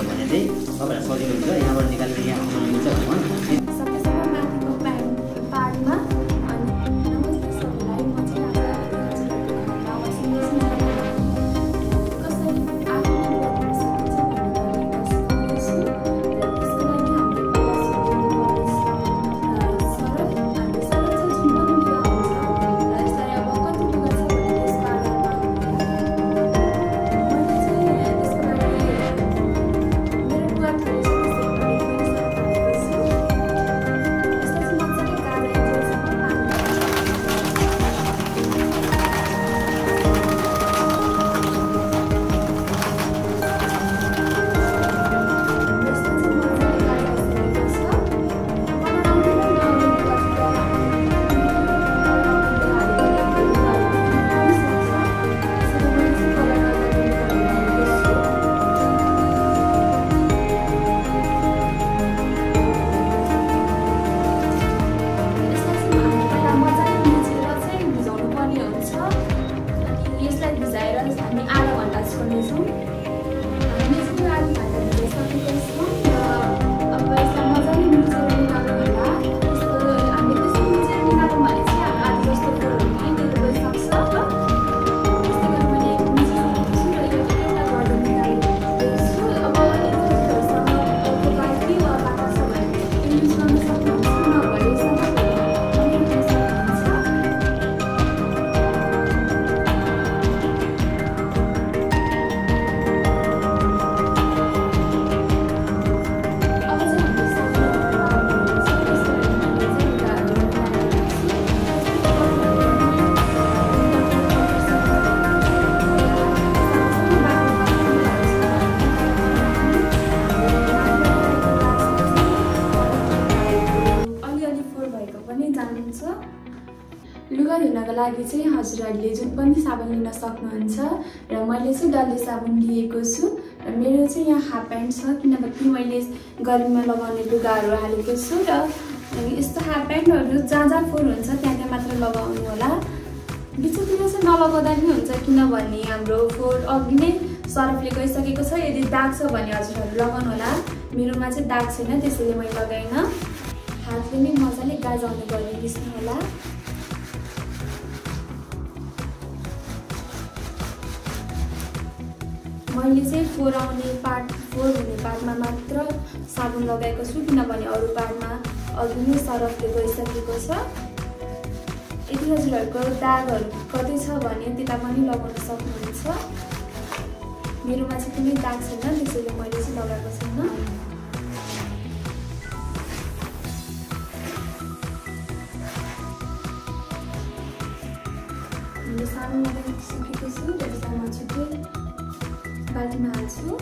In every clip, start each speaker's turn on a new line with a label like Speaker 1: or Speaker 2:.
Speaker 1: भने चाहिँ तपाईँलाई सजिलो हुन्छ यहाँबाट निकालेर यहाँ आउनु मिल्छ भनौँ
Speaker 2: लुगा धुनको लागि चाहिँ हजुरहरूले जुन पनि साबुन लिन सक्नुहुन्छ र मैले चाहिँ डल्ले साबुन लिएको छु र मेरो चाहिँ यहाँ हाफ प्यान्ट छ किनभने मैले गर्मीमा लगाउने लुगाहरू हालेको छु र यस्तो हाफ प्यान्टहरू जहाँ जहाँ फोहोर हुन्छ त्यहाँ त्यहाँ मात्र लगाउनु होला। बिचतिर चाहिँ नलगाउँदा पनि हुन्छ किनभने हाम्रो फोहोर अघि नै सरफले गइसकेको छ यदि दाग छ भने हजुरहरू लगाउनु होला। मेरोमा चाहिँ दाग छैन त्यसैले मैले लगाइनँ। हातले नै मजाले गाजाउने बिर्स्नु होला मैले चाहिँ फोहोर आउने पार्ट फोहोर हुने पार्टमा मात्र साबुन लगाएको छु किनभने अरू पार्टमा अघि नै सरफले गइसकेको छ। यदि हजुरहरूको दागहरू कतै छ भने त्यता पनि लगाउन सक्नुहुन्छ। मेरोमा चाहिँ कुनै दाग छैन त्यसैले मैले चाहिँ लगाएको छैन। साबुन लगाइसकेको छु र यसलाई म छिट्टै बाल्टीमा हाल्छु।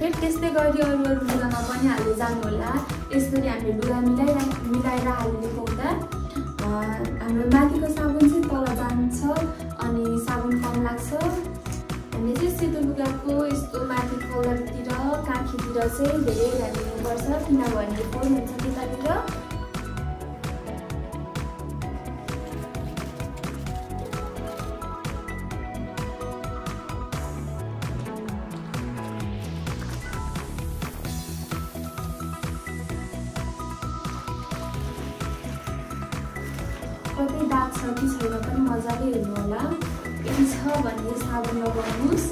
Speaker 2: फेरि त्यस्तै गरी अरू अरू लुगामा पनि हाल्दै जानु होला यसरी हामीले लुगा मिलाएर मिलाएर हालिदिएको अ, हाम्रो माथिको साबुन चाहिँ तल जान्छ अनि साबुन कम लाग्छ। हामीले चाहिँ सेतो लुगाको यस्तो माथि कलरतिर काखीतिर चाहिँ धेरै ध्यान दिनुपर्छ किनभने हुन्छ त्यतातिर कतै दाग छ कि छैन पनि मजाले हेर्नु होला यदि छ भने साबुन लगाउनुहोस्।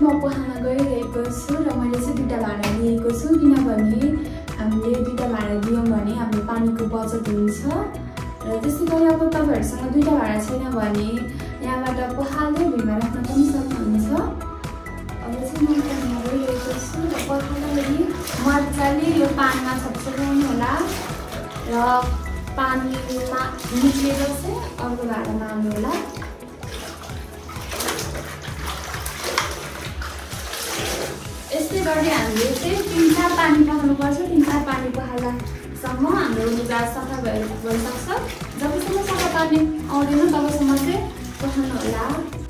Speaker 2: म पखान गइरहेको छु र मैले चाहिँ दुइटा भाँडा लिएको छु किनभने हामीले दुइटा भाँडा दियौँ भने हाम्रो पानीको बचत हुन्छ। र त्यस्तै गरी अब तपाईँहरूसँग दुइटा भाँडा छैन भने यहाँबाट पखाल्दै भुइँमा राख्न पनि सक्नुहुन्छ। अब चाहिँ मजाले यो पानीमा होला र पानीमा निक्लेर चाहिँ अर्को भाँडामा हाल्नु होला। यस्तै गरी हामीले चाहिँ तिन चार पानी पखाल्नुपर्छ तिन चार पानी पखाल्दासम्म हाम्रो लुगा सफा भएर भइसक्छ। जबसम्म सफा पानी आउँदैन तबसम्म चाहिँ पखाल्नु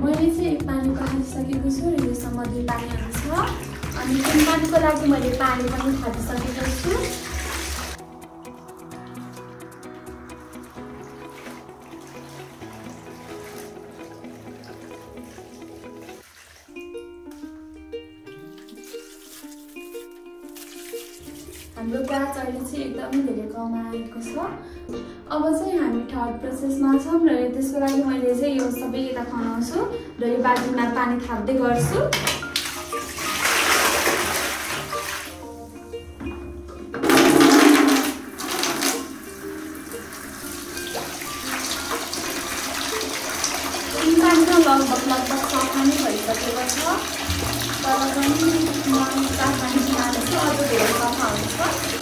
Speaker 2: मैले चाहिँ एक पानी पखालिसकेको छु र योसँग दुई पानी आउँछ अनि पानीको लागि मैले पानी पनि थापिसकेको छु हाम्रो गाछ अहिले चाहिँ एकदमै धेरै कमाएको छ। अब चाहिँ हामी थर्ड प्रोसेसमा छौँ र त्यसको लागि मैले चाहिँ यो सबै यता खनाउँछु र यो बाल्टीमा पानी थाप्दै गर्छु। लगभग लगभग सफा नै भइसकेको छ। अझ धेरै सफा हुन्छ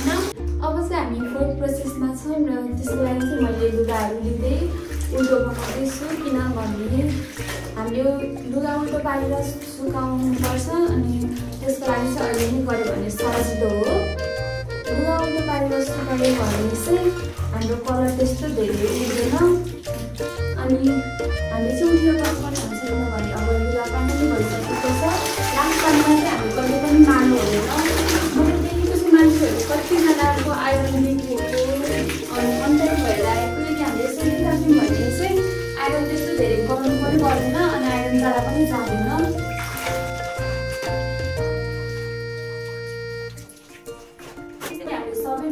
Speaker 2: छैन अब चाहिँ हामी फोर्थ प्रोसेसमा छौँ र त्यसको लागि चाहिँ मैले लुगाहरू लिँदै उल्टो बनाउँदैछु किनभने हामीले लुगा उल्टो पारेर सुकाउनुपर्छ अनि त्यसको लागि चाहिँ अहिले नै गऱ्यो भने सजिलो हो। लुगा उल्टो पारेर सुकायो भने चाहिँ हाम्रो कलर त्यस्तो धेरै उठ्दैन अनि हामीले चाहिँ उठेर गर्नुपर्ने हुन्छ किनभने अब लुगा पानी भइसकेको छ। लास्ट टाइममा चाहिँ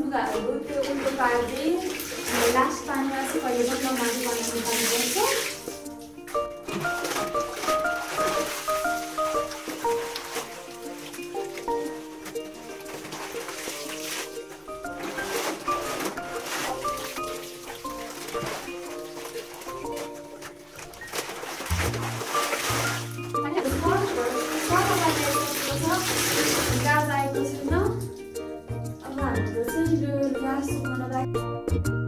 Speaker 2: लुगाहरू त्यो उल्टो पार्दै लास्ट पानीमा चाहिँ कहिले पनि नमाजी बनाउनु पर्नुपर्छ गाजा आएको छैन अब